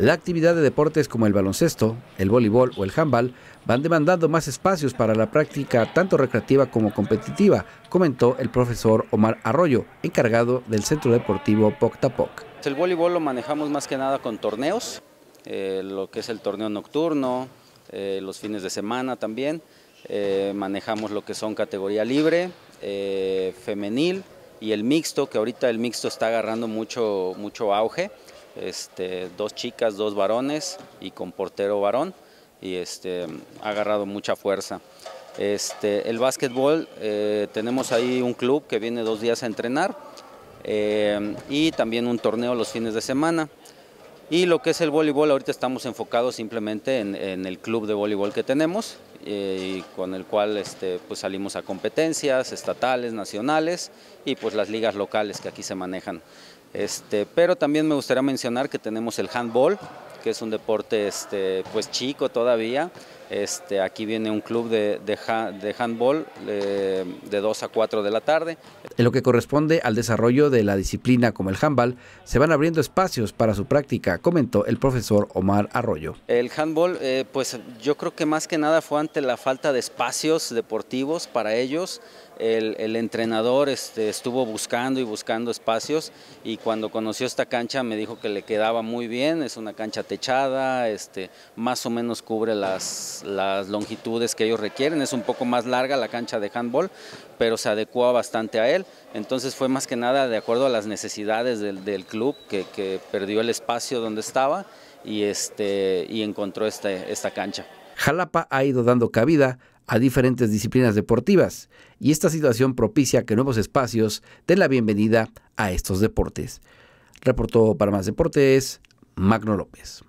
La actividad de deportes como el baloncesto, el voleibol o el handball van demandando más espacios para la práctica tanto recreativa como competitiva, comentó el profesor Omar Arroyo, encargado del Centro Deportivo Poctapoc. El voleibol lo manejamos más que nada con torneos, eh, lo que es el torneo nocturno, eh, los fines de semana también. Eh, manejamos lo que son categoría libre, femenil y el mixto, que ahorita el mixto está agarrando mucho, mucho auge. Este, dos chicas, dos varones y con portero varón y este, ha agarrado mucha fuerza. Este, el básquetbol, eh, tenemos ahí un club que viene dos días a entrenar eh, y también un torneo los fines de semana. Y lo que es el voleibol, ahorita estamos enfocados simplemente en, el club de voleibol que tenemos eh, y con el cual este, pues salimos a competencias estatales, nacionales y pues las ligas locales que aquí se manejan. Este, pero también me gustaría mencionar que tenemos el handball, que es un deporte este, pues chico todavía. Este, aquí viene un club de, de, handball de, de 2 a 4 de la tarde. En lo que corresponde al desarrollo de la disciplina como el handball, se van abriendo espacios para su práctica, comentó el profesor Omar Arroyo. El handball, eh, pues yo creo que más que nada fue ante la falta de espacios deportivos para ellos. El, entrenador este, estuvo buscando y buscando espacios y cuando conoció esta cancha me dijo que le quedaba muy bien, es una cancha techada, este, más o menos cubre las, las longitudes que ellos requieren, es un poco más larga la cancha de handball, pero se adecuó bastante a él, entonces fue más que nada de acuerdo a las necesidades del, club que, perdió el espacio donde estaba y, este, encontró este, esta cancha. Jalapa ha ido dando cabida a diferentes disciplinas deportivas y esta situación propicia que nuevos espacios den la bienvenida a estos deportes. Reportó para más deportes Magno López.